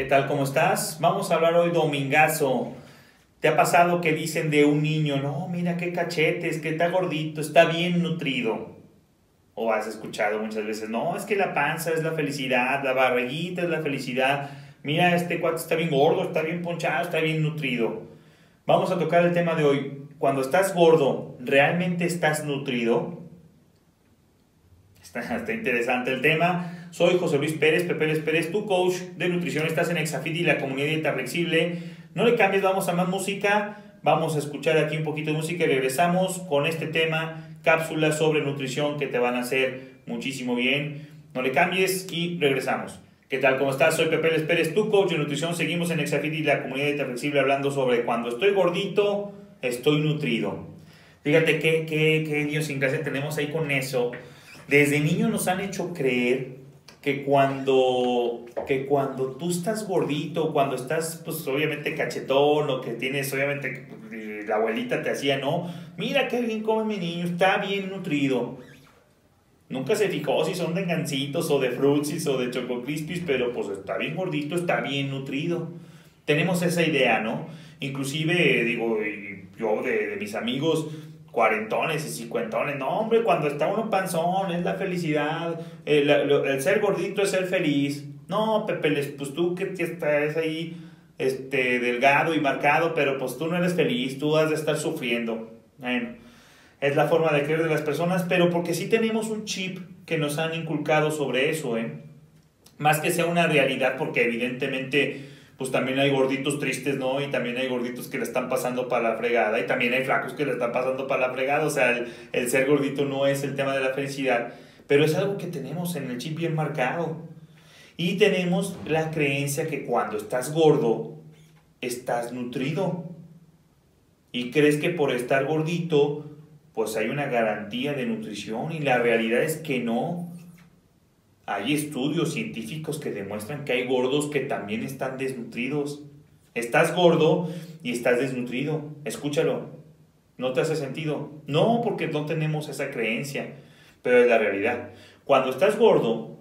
¿Qué tal? ¿Cómo estás? Vamos a hablar hoy domingazo. ¿Te ha pasado que dicen de un niño, no, mira qué cachetes, que está gordito, está bien nutrido? O has escuchado muchas veces, no, es que la panza es la felicidad, la barriguita es la felicidad. Mira, este cuate está bien gordo, está bien ponchado, está bien nutrido. Vamos a tocar el tema de hoy. Cuando estás gordo, ¿realmente estás nutrido? Está, está interesante el tema. Soy José Luis Pérez, Pepe Pérez, tu coach de nutrición. Estás en Exafit y la comunidad dieta flexible. No le cambies, vamos a más música. Vamos a escuchar aquí un poquito de música y regresamos con este tema, cápsulas sobre nutrición que te van a hacer muchísimo bien. No le cambies y regresamos. ¿Qué tal? ¿Cómo estás? Soy Pepe Pérez, tu coach de nutrición. Seguimos en Exafit y la comunidad dieta flexible hablando sobre cuando estoy gordito, estoy nutrido. Fíjate qué, qué, qué idiosincrasia tenemos ahí con eso. Desde niño nos han hecho creer que cuando, que cuando tú estás gordito, cuando estás, pues obviamente cachetón, o que tienes, obviamente, eh, la abuelita te hacía, no, mira qué bien come mi niño, está bien nutrido. Nunca se fijó si son de gancitos o de frutsis o de choco crispies, pero pues está bien gordito, está bien nutrido. Tenemos esa idea, ¿no? Inclusive, digo, yo de mis amigos, cuarentones y cincuentones. No, hombre, cuando está uno panzón es la felicidad. El, ser gordito es ser feliz. No, Pepe, pues tú que estás ahí este, delgado y marcado, pero pues tú no eres feliz, tú has de estar sufriendo. Bueno, es la forma de creer de las personas, pero porque sí tenemos un chip que nos han inculcado sobre eso, ¿eh? Más que sea una realidad, porque evidentemente pues también hay gorditos tristes, ¿no? Y también hay gorditos que le están pasando para la fregada y también hay flacos que le están pasando para la fregada. O sea, el, ser gordito no es el tema de la felicidad, pero es algo que tenemos en el chip bien marcado. Y tenemos la creencia que cuando estás gordo, estás nutrido. Y crees que por estar gordito, pues hay una garantía de nutrición y la realidad es que no. Hay estudios científicos que demuestran que hay gordos que también están desnutridos. Estás gordo y estás desnutrido. Escúchalo. ¿No te hace sentido? No, porque no tenemos esa creencia, pero es la realidad. Cuando estás gordo,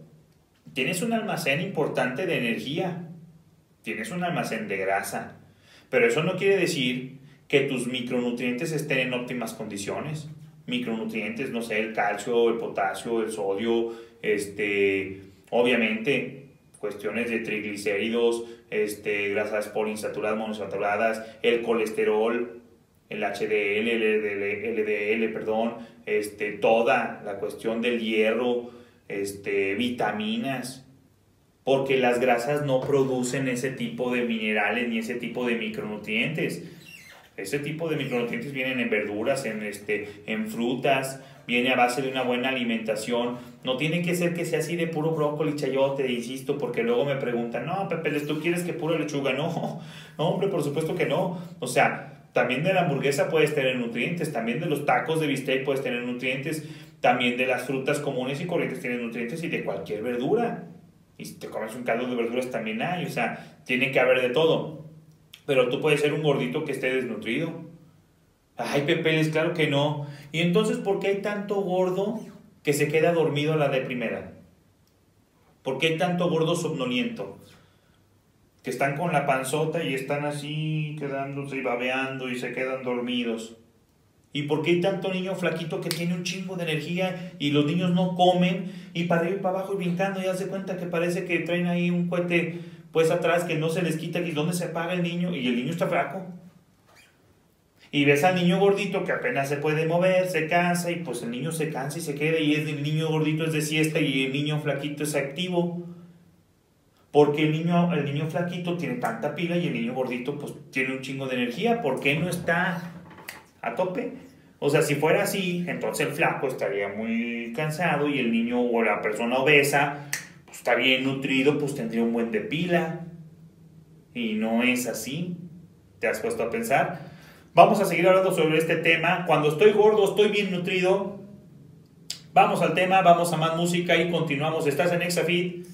tienes un almacén importante de energía, tienes un almacén de grasa, pero eso no quiere decir que tus micronutrientes estén en óptimas condiciones. Micronutrientes, no sé, el calcio, el potasio, el sodio, este, obviamente, cuestiones de triglicéridos, este, grasas poliinsaturadas, monosaturadas, el colesterol, el HDL, el LDL, perdón, este, toda la cuestión del hierro, este, vitaminas, porque las grasas no producen ese tipo de minerales ni ese tipo de micronutrientes. Ese tipo de micronutrientes vienen en verduras, en, este, en frutas, viene a base de una buena alimentación. No tiene que ser que sea así de puro brócoli, chayote, insisto, porque luego me preguntan, no, Pepe, ¿tú quieres que pura lechuga? No, no, hombre, por supuesto que no. O sea, también de la hamburguesa puedes tener nutrientes, también de los tacos de bistec puedes tener nutrientes, también de las frutas comunes y corrientes tienen nutrientes y de cualquier verdura. Y si te comes un caldo de verduras también hay, o sea, tiene que haber de todo. Pero tú puedes ser un gordito que esté desnutrido. Ay, Pepe, es claro que no. Y entonces, ¿por qué hay tanto gordo que se queda dormido a la de primera? ¿Por qué hay tanto gordo somnoliento? Que están con la panzota y están así quedándose y babeando y se quedan dormidos. ¿Y por qué hay tanto niño flaquito que tiene un chingo de energía y los niños no comen y para arriba y para abajo y brincando y hace cuenta que parece que traen ahí un cohete pues atrás que no se les quita y dónde se apaga el niño y el niño está flaco? Y ves al niño gordito que apenas se puede mover, se cansa y pues el niño se cansa y se queda y es el niño gordito es de siesta y el niño flaquito es activo. Porque el niño, el niño flaquito tiene tanta pila y el niño gordito pues tiene un chingo de energía. ¿Por qué no está a tope? O sea, si fuera así, entonces el flaco estaría muy cansado y el niño o la persona obesa está bien nutrido, pues tendría un buen de pila. Y no es así. ¿Te has puesto a pensar? Vamos a seguir hablando sobre este tema. Cuando estoy gordo, estoy bien nutrido. Vamos al tema, vamos a más música y continuamos. Estás en Exafit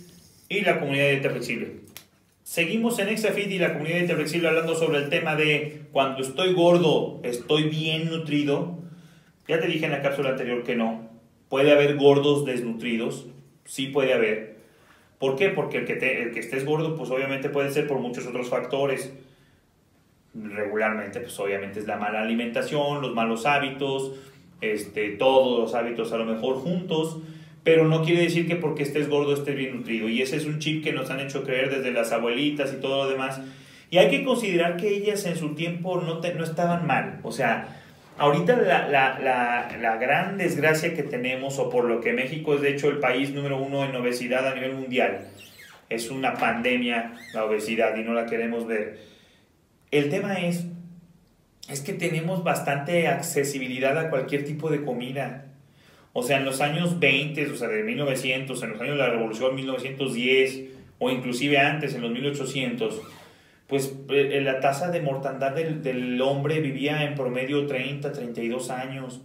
y la comunidad de Flexible. Seguimos en Exafit y la comunidad de Flexible hablando sobre el tema de cuando estoy gordo, estoy bien nutrido. Ya te dije en la cápsula anterior que no. Puede haber gordos desnutridos, sí puede haber. ¿Por qué? Porque el que, te, el que estés gordo, pues obviamente puede ser por muchos otros factores. Regularmente, pues obviamente es la mala alimentación, los malos hábitos, este, todos los hábitos a lo mejor juntos, pero no quiere decir que porque estés gordo estés bien nutrido. Y ese es un chip que nos han hecho creer desde las abuelitas y todo lo demás. Y hay que considerar que ellas en su tiempo no, no estaban mal. O sea, ahorita la, la, la, gran desgracia que tenemos, o por lo que México es de hecho el país número uno en obesidad a nivel mundial, es una pandemia la obesidad y no la queremos ver. El tema es, es que tenemos bastante accesibilidad a cualquier tipo de comida. O sea, en los años 20, o sea, de 1900, en los años de la Revolución 1910, o inclusive antes, en los 1800, pues eh, la tasa de mortandad del, del, hombre vivía en promedio 30, 32 años.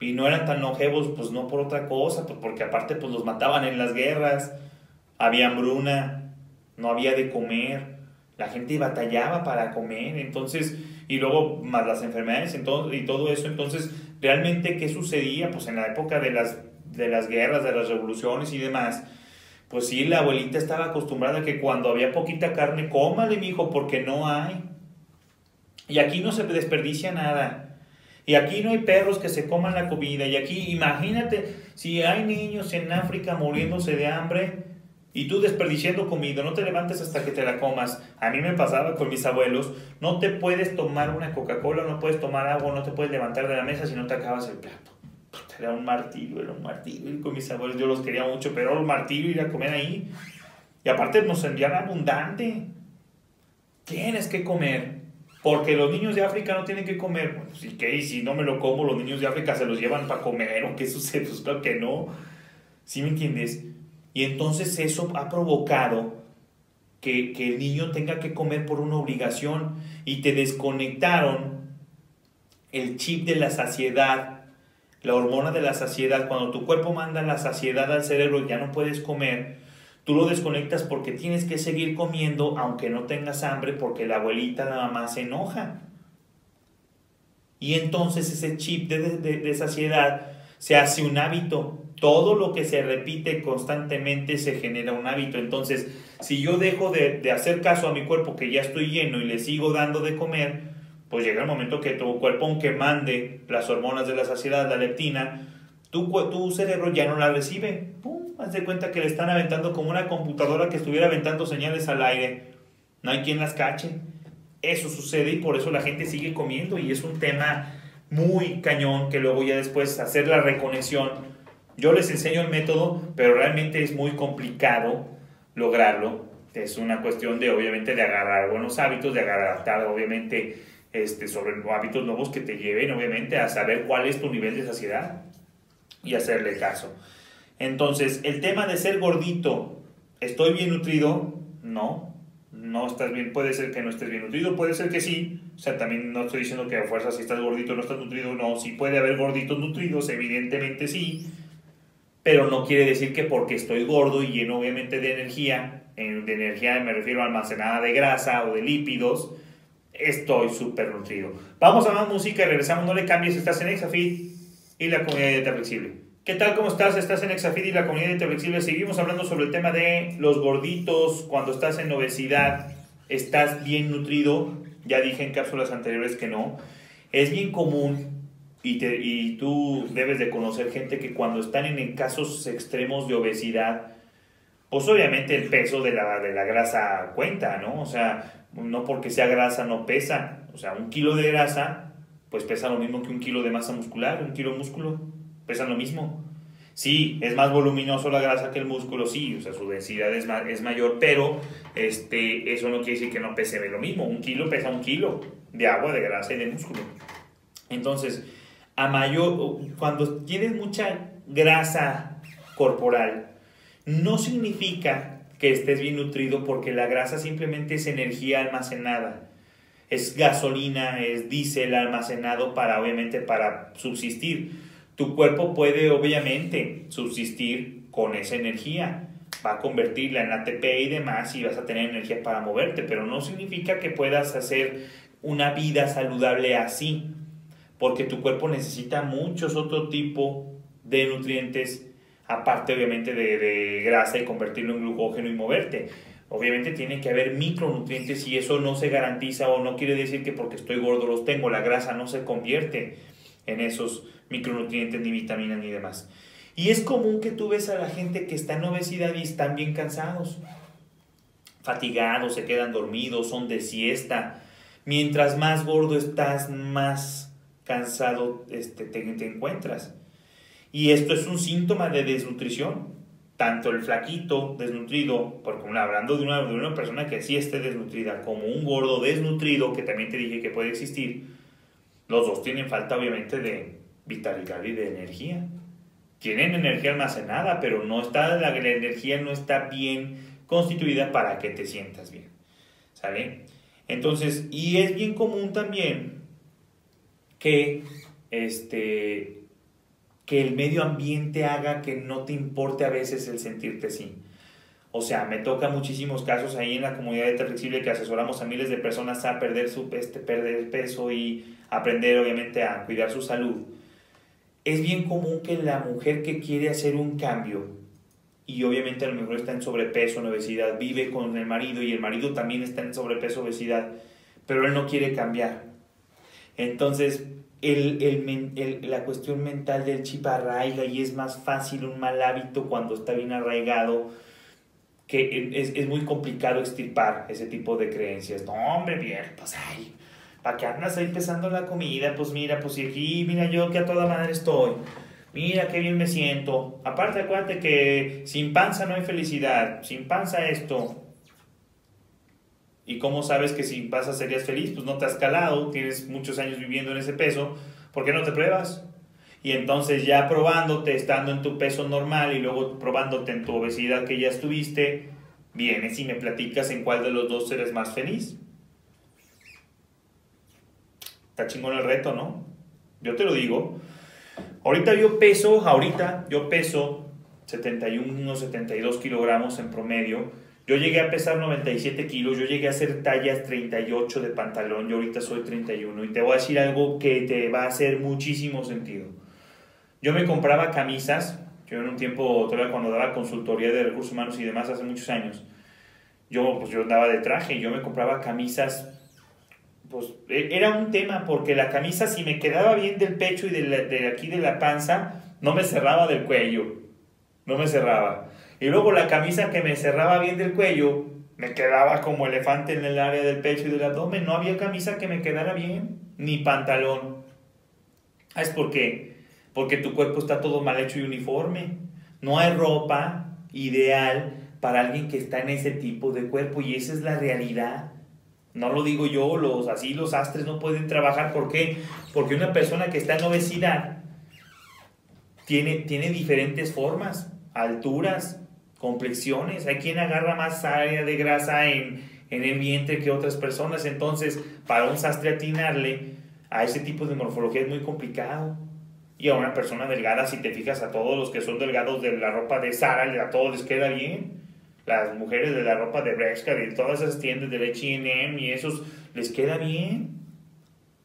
Y no eran tan longevos, pues no por otra cosa, pues porque aparte pues los mataban en las guerras, había hambruna, no había de comer, la gente batallaba para comer, entonces, y luego más las enfermedades entonces, y todo eso, entonces, realmente, ¿qué sucedía? Pues en la época de las, de las guerras, de las revoluciones y demás, pues sí, la abuelita estaba acostumbrada a que cuando había poquita carne, cómale, mijo, porque no hay. Y aquí no se desperdicia nada. Y aquí no hay perros que se coman la comida. Y aquí, imagínate, si hay niños en África muriéndose de hambre y tú desperdiciando comida, no te levantes hasta que te la comas. A mí me pasaba con mis abuelos, no te puedes tomar una Coca-Cola, no puedes tomar agua, no te puedes levantar de la mesa si no te acabas el plato era un martirio, era un martirio ir con mis abuelos, yo los quería mucho, pero era un martirio ir a comer ahí. Y aparte nos envían abundante. Tienes que comer. Porque los niños de África no tienen que comer. Bueno, ¿y qué? Y si no me lo como, los niños de África se los llevan para comer. ¿O qué sucede? Pues claro que no. ¿Sí me entiendes? Y entonces eso ha provocado que, que el niño tenga que comer por una obligación. Y te desconectaron el chip de la saciedad la hormona de la saciedad, cuando tu cuerpo manda la saciedad al cerebro y ya no puedes comer, tú lo desconectas porque tienes que seguir comiendo aunque no tengas hambre porque la abuelita nada más se enoja. Y entonces ese chip de, de, saciedad se hace un hábito. Todo lo que se repite constantemente se genera un hábito. Entonces, si yo dejo de, de hacer caso a mi cuerpo que ya estoy lleno y le sigo dando de comer, pues llega el momento que tu cuerpo, aunque mande las hormonas de la saciedad, la leptina, tu, tu cerebro ya no la recibe. ¡Pum! Haz de cuenta que le están aventando como una computadora que estuviera aventando señales al aire. No hay quien las cache. Eso sucede y por eso la gente sigue comiendo y es un tema muy cañón que luego ya después hacer la reconexión. Yo les enseño el método, pero realmente es muy complicado lograrlo. Es una cuestión de obviamente de agarrar buenos hábitos, de agarrar obviamente este, sobre hábitos nuevos que te lleven, obviamente, a saber cuál es tu nivel de saciedad y hacerle caso. Entonces, el tema de ser gordito, ¿estoy bien nutrido? No, no estás bien, puede ser que no estés bien nutrido, puede ser que sí, o sea, también no estoy diciendo que a fuerza si estás gordito no estás nutrido, no, sí puede haber gorditos nutridos, evidentemente sí, pero no quiere decir que porque estoy gordo y lleno obviamente de energía, de energía me refiero a almacenada de grasa o de lípidos, estoy súper nutrido. Vamos a más música regresamos. No le cambies, estás en Exafit y la comunidad flexible. ¿Qué tal? ¿Cómo estás? Estás en Exafit y la comunidad flexible. Seguimos hablando sobre el tema de los gorditos, cuando estás en obesidad, estás bien nutrido. Ya dije en cápsulas anteriores que no. Es bien común y, y tú debes de conocer gente que cuando están en casos extremos de obesidad, pues obviamente el peso de la, de la grasa cuenta, ¿no? O sea, no porque sea grasa no pesa. O sea, un kilo de grasa, pues pesa lo mismo que un kilo de masa muscular, un kilo de músculo, pesa lo mismo. Sí, es más voluminoso la grasa que el músculo, sí, o sea, su densidad es, es mayor, pero este, eso no quiere decir que no pese lo mismo. Un kilo pesa un kilo de agua, de grasa y de músculo. Entonces, a mayor, cuando tienes mucha grasa corporal, no significa que estés bien nutrido porque la grasa simplemente es energía almacenada. Es gasolina, es diésel almacenado para obviamente para subsistir. Tu cuerpo puede obviamente subsistir con esa energía. Va a convertirla en ATP y demás y vas a tener energía para moverte, pero no significa que puedas hacer una vida saludable así, porque tu cuerpo necesita muchos otro tipo de nutrientes aparte obviamente de, grasa y convertirlo en glucógeno y moverte. Obviamente tiene que haber micronutrientes y eso no se garantiza o no quiere decir que porque estoy gordo los tengo, la grasa no se convierte en esos micronutrientes ni vitaminas ni demás. Y es común que tú ves a la gente que está en obesidad y están bien cansados, fatigados, se quedan dormidos, son de siesta. Mientras más gordo estás, más cansado este, te, te encuentras. Y esto es un síntoma de desnutrición tanto el flaquito desnutrido, porque hablando de una, de una persona que sí esté desnutrida, como un gordo desnutrido, que también te dije que puede existir, los dos tienen falta obviamente de vitalidad y de energía. Tienen energía almacenada, pero no está, la, la energía no está bien constituida para que te sientas bien. ¿Sale? Entonces, y es bien común también que este, que el medio ambiente haga que no te importe a veces el sentirte así. O sea, me toca muchísimos casos ahí en la comunidad de Flexible que asesoramos a miles de personas a perder, su, este, perder peso y aprender obviamente a cuidar su salud. Es bien común que la mujer que quiere hacer un cambio y obviamente a lo mejor está en sobrepeso, en obesidad, vive con el marido y el marido también está en sobrepeso, obesidad, pero él no quiere cambiar. Entonces, el, el, la cuestión mental del chip arraiga y es más fácil un mal hábito cuando está bien arraigado, que es, es muy complicado extirpar ese tipo de creencias. No, hombre, bien, pues ay, ¿para qué andas ahí pesando la comida? Pues mira, pues aquí, mira yo que a toda madre estoy. Mira qué bien me siento. Aparte, acuérdate que sin panza no hay felicidad. Sin panza esto. ¿Y cómo sabes que si pasas serías feliz? Pues no te has calado, tienes muchos años viviendo en ese peso, ¿por qué no te pruebas? Y entonces ya probándote, estando en tu peso normal y luego probándote en tu obesidad que ya estuviste, vienes y me platicas en cuál de los dos eres más feliz. Está chingón el reto, ¿no? Yo te lo digo. Ahorita yo peso, ahorita yo peso 71, 72 kilogramos en promedio yo llegué a pesar 97 kilos, yo llegué a hacer tallas 38 de pantalón, yo ahorita soy 31 y te voy a decir algo que te va a hacer muchísimo sentido. Yo me compraba camisas, yo en un tiempo, todavía cuando daba consultoría de recursos humanos y demás hace muchos años, yo pues yo andaba de traje yo me compraba camisas, pues e, era un tema porque la camisa si me quedaba bien del pecho y de, de aquí de la panza, no me cerraba del cuello, no me cerraba. Y luego la camisa que me cerraba bien del cuello, me quedaba como elefante en el área del pecho y del abdomen. No había camisa que me quedara bien, ni pantalón. Ah, es porque, porque tu cuerpo está todo mal hecho y uniforme. No hay ropa ideal para alguien que está en ese tipo de cuerpo y esa es la realidad. No lo digo yo, los así los astres no pueden trabajar. ¿Por qué? Porque una persona que está en obesidad tiene, tiene diferentes formas, alturas, complexiones. Hay quien agarra más área de grasa en, en el vientre que otras personas. Entonces, para un sastre atinarle a ese tipo de morfología es muy complicado. Y a una persona delgada, si te fijas a todos los que son delgados de la ropa de Zara, a todos les queda bien. Las mujeres de la ropa de Bershka, de todas esas tiendas del H&M y esos, les queda bien.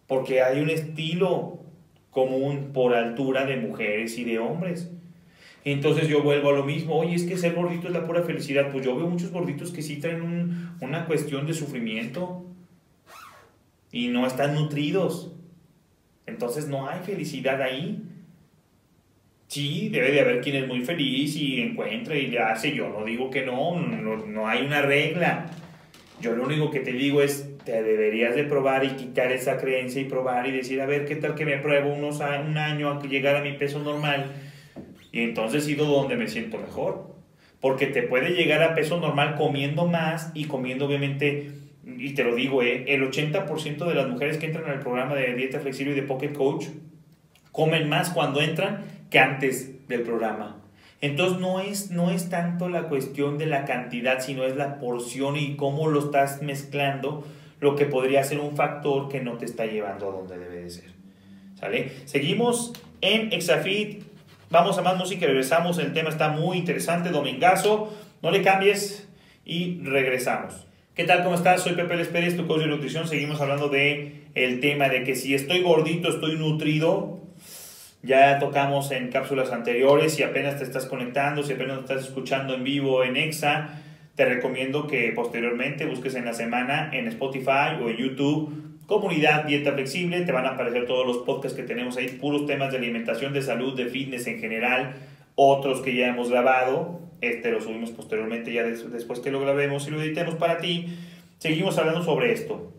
Porque hay un estilo común por altura de mujeres y de hombres. Entonces yo vuelvo a lo mismo, oye, es que ser gordito es la pura felicidad. Pues yo veo muchos gorditos que sí traen una cuestión de sufrimiento y no están nutridos. Entonces no hay felicidad ahí. Sí, debe de haber quien es muy feliz y encuentra y le hace. Yo no digo que no, no, hay una regla. Yo lo único que te digo es, te deberías de probar y quitar esa creencia y probar y decir, a ver, ¿qué tal que me pruebo unos, un año a llegar a mi peso normal? Y entonces he ido donde me siento mejor. Porque te puede llegar a peso normal comiendo más y comiendo obviamente, y te lo digo, eh, el 80% de las mujeres que entran al programa de dieta flexible y de Pocket Coach comen más cuando entran que antes del programa. Entonces no es, no es tanto la cuestión de la cantidad, sino es la porción y cómo lo estás mezclando, lo que podría ser un factor que no te está llevando a donde debe de ser. ¿Sale? Seguimos en Exafit Vamos a más música y regresamos. El tema está muy interesante, domingazo. No le cambies y regresamos. ¿Qué tal? ¿Cómo estás? Soy Pepe Les Pérez, tu coach de nutrición. Seguimos hablando de el tema de que si estoy gordito, estoy nutrido. Ya tocamos en cápsulas anteriores, si apenas te estás conectando, si apenas estás escuchando en vivo en EXA, te recomiendo que posteriormente busques en la semana en Spotify o en YouTube Comunidad Dieta Flexible, te van a aparecer todos los podcasts que tenemos ahí, puros temas de alimentación, de salud, de fitness en general, otros que ya hemos grabado, este lo subimos posteriormente ya después que lo grabemos y lo editemos para ti. Seguimos hablando sobre esto.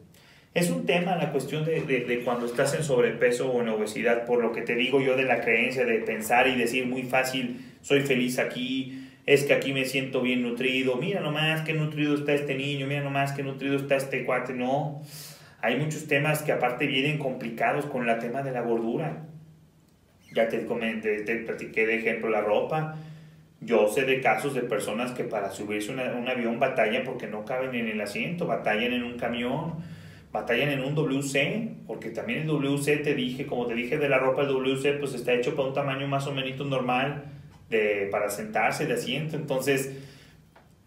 Es un tema la cuestión de, de, cuando estás en sobrepeso o en obesidad, por lo que te digo yo de la creencia de pensar y decir muy fácil, soy feliz aquí, es que aquí me siento bien nutrido, mira nomás qué nutrido está este niño, mira nomás qué nutrido está este cuate, no. Hay muchos temas que aparte vienen complicados con el tema de la gordura. Ya te, comenté, te platiqué de ejemplo la ropa. Yo sé de casos de personas que para subirse a un avión batallan porque no caben en el asiento, batallan en un camión batallan en un WC, porque también el WC te dije, como te dije de la ropa, el WC pues está hecho para un tamaño más o menos normal de, para sentarse de asiento. Entonces,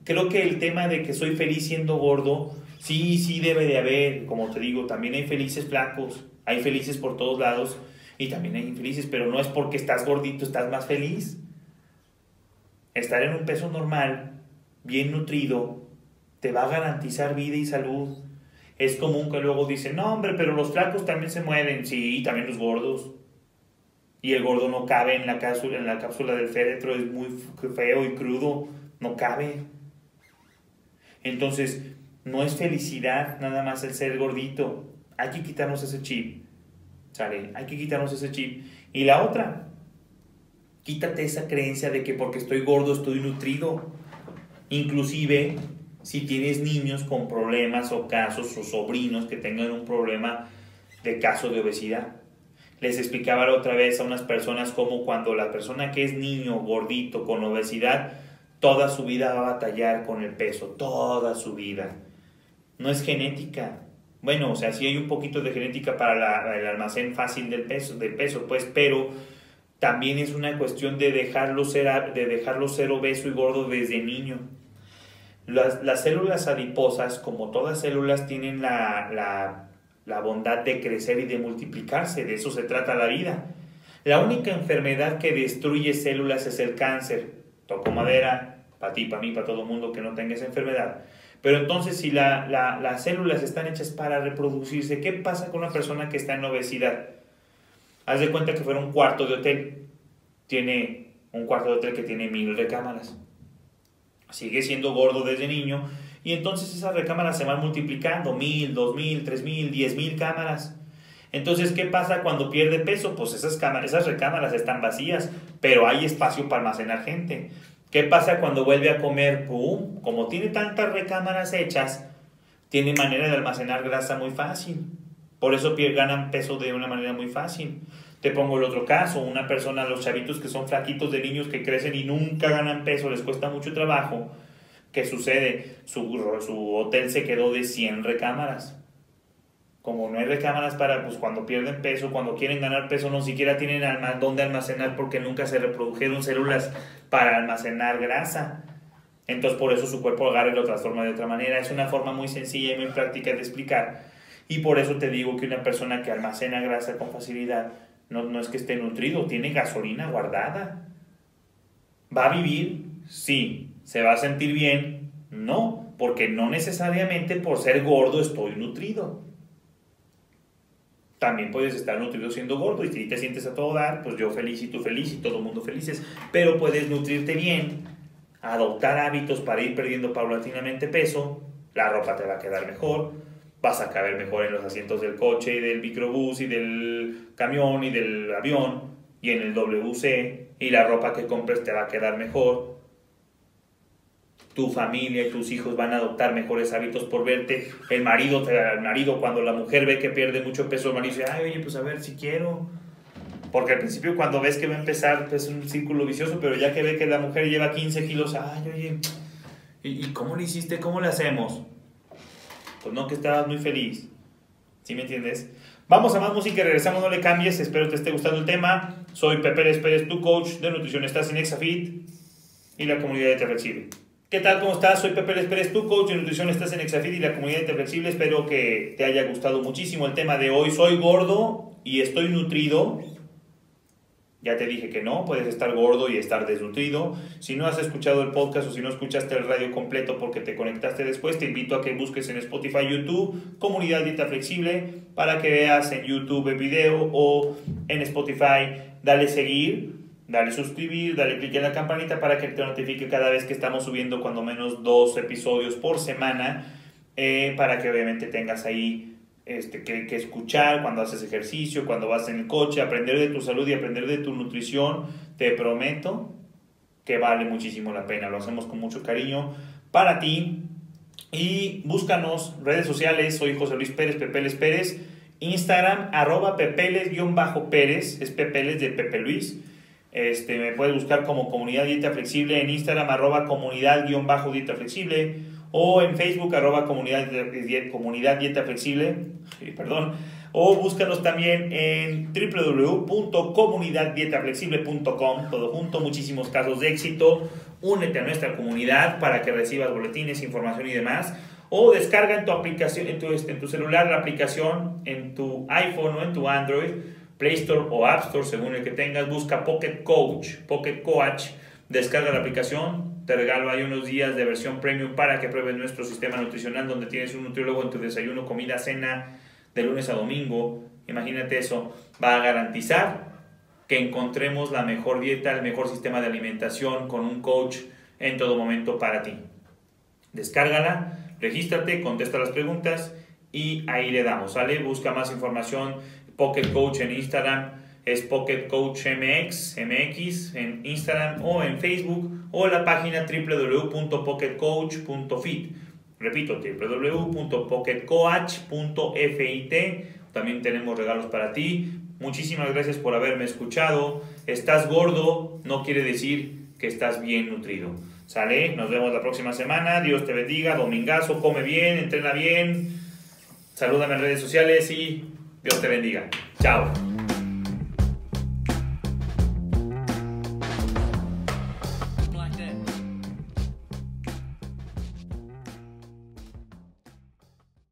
creo que el tema de que soy feliz siendo gordo, sí, sí debe de haber, como te digo, también hay felices flacos, hay felices por todos lados y también hay infelices, pero no es porque estás gordito, estás más feliz. Estar en un peso normal, bien nutrido, te va a garantizar vida y salud es común que luego dicen, no hombre, pero los flacos también se mueven, sí, también los gordos. Y el gordo no cabe en la cápsula, en la cápsula del féretro, es muy feo y crudo, no cabe. Entonces, no es felicidad nada más el ser gordito. Hay que quitarnos ese chip. ¿Sale? Hay que quitarnos ese chip. Y la otra, quítate esa creencia de que porque estoy gordo estoy nutrido. Inclusive si tienes niños con problemas o casos o sobrinos que tengan un problema de caso de obesidad. Les explicaba la otra vez a unas personas como cuando la persona que es niño gordito con obesidad, toda su vida va a batallar con el peso, toda su vida. No es genética. Bueno, o sea, sí hay un poquito de genética para el almacén fácil del peso, del peso, pues, pero también es una cuestión de dejarlo ser, de dejarlo obeso y gordo desde niño. Las, células adiposas, como todas células, tienen la, bondad de crecer y de multiplicarse, de eso se trata la vida. La única enfermedad que destruye células es el cáncer. Toco madera, para ti, para mí, para todo el mundo que no tenga esa enfermedad. Pero entonces, si las células están hechas para reproducirse, ¿qué pasa con una persona que está en obesidad? Haz de cuenta que fuera un cuarto de hotel. Tiene un cuarto de hotel que tiene mil recámaras sigue siendo gordo desde niño y entonces esas recámaras se van multiplicando, mil, dos mil, tres mil, diez mil cámaras. Entonces, ¿qué pasa cuando pierde peso? Pues esas, cámaras, esas recámaras están vacías, pero hay espacio para almacenar gente. ¿Qué pasa cuando vuelve a comer? ¡Pum! Como tiene tantas recámaras hechas, tiene manera de almacenar grasa muy fácil. Por eso ganan peso de una manera muy fácil. Te pongo el otro caso, una persona, los chavitos que son flaquitos de niños que crecen y nunca ganan peso, les cuesta mucho trabajo. ¿Qué sucede? Su, su hotel se quedó de 100 recámaras. Como no hay recámaras para, pues cuando pierden peso, cuando quieren ganar peso, no siquiera tienen dónde almacenar porque nunca se reprodujeron células para almacenar grasa. Entonces por eso su cuerpo agarra y lo transforma de otra manera. Es una forma muy sencilla y muy práctica de explicar. Y por eso te digo que una persona que almacena grasa con facilidad no, es que esté nutrido, tiene gasolina guardada. ¿Va a vivir? Sí. ¿Se va a sentir bien? No, porque no necesariamente por ser gordo estoy nutrido. También puedes estar nutrido siendo gordo y si te sientes a todo dar, pues yo feliz y tú feliz y todo el mundo felices. Pero puedes nutrirte bien, adoptar hábitos para ir perdiendo paulatinamente peso, la ropa te va a quedar mejor, vas a caber mejor en los asientos del coche y del microbús y del camión y del avión y en el WC y la ropa que compres te va a quedar mejor. Tu familia y tus hijos van a adoptar mejores hábitos por verte. El marido, el marido cuando la mujer ve que pierde mucho peso, el marido dice, ay, oye, pues a ver si quiero. Porque al principio cuando ves que va a empezar, pues es un círculo vicioso, pero ya que ve que la mujer lleva 15 kilos, ay, oye, ¿y, cómo le hiciste? ¿Cómo le hacemos? pues no que estabas muy feliz. ¿Sí me entiendes? Vamos a más música y regresamos, no le cambies, espero te esté gustando el tema. Soy Pepe Pérez tu coach de nutrición, estás en Exafit y la comunidad de Te Flexible. ¿Qué tal? ¿Cómo estás? Soy Pepe Pérez tu coach de nutrición, estás en Exafit y la comunidad de Te Flexible. Espero que te haya gustado muchísimo el tema de hoy. Soy gordo y estoy nutrido. Ya te dije que no, puedes estar gordo y estar desnutrido. Si no has escuchado el podcast o si no escuchaste el radio completo porque te conectaste después, te invito a que busques en Spotify, YouTube, Comunidad Dieta Flexible, para que veas en YouTube el video o en Spotify, dale seguir, dale suscribir, dale clic en la campanita para que te notifique cada vez que estamos subiendo cuando menos dos episodios por semana, eh, para que obviamente tengas ahí este, que, que, escuchar cuando haces ejercicio, cuando vas en el coche, aprender de tu salud y aprender de tu nutrición, te prometo que vale muchísimo la pena. Lo hacemos con mucho cariño para ti. Y búscanos redes sociales, soy José Luis Pérez, Pepeles Pérez, Instagram, arroba pepeles-pérez, es pepeles de Pepe Luis. Este, me puedes buscar como Comunidad Dieta Flexible en Instagram, arroba comunidad-dieta flexible o en Facebook, arroba comunidad, comunidad dieta flexible, perdón, o búscanos también en www.comunidaddietaflexible.com, todo junto, muchísimos casos de éxito, únete a nuestra comunidad para que recibas boletines, información y demás, o descarga en tu aplicación, en tu, este, en tu celular la aplicación, en tu iPhone o en tu Android, Play Store o App Store, según el que tengas, busca Pocket Coach, Pocket Coach, descarga la aplicación, te regalo ahí unos días de versión premium para que pruebes nuestro sistema nutricional donde tienes un nutriólogo en tu desayuno, comida, cena de lunes a domingo. Imagínate eso, va a garantizar que encontremos la mejor dieta, el mejor sistema de alimentación con un coach en todo momento para ti. Descárgala, regístrate, contesta las preguntas y ahí le damos, ¿sale? Busca más información, Pocket Coach en Instagram, es Pocket Coach MX, MX en Instagram o en Facebook o la página www.pocketcoach.fit. Repito, www.pocketcoach.fit. También tenemos regalos para ti. Muchísimas gracias por haberme escuchado. Estás gordo, no quiere decir que estás bien nutrido. ¿Sale? Nos vemos la próxima semana. Dios te bendiga. Domingazo, come bien, entrena bien. Salúdame en redes sociales y Dios te bendiga. Chao.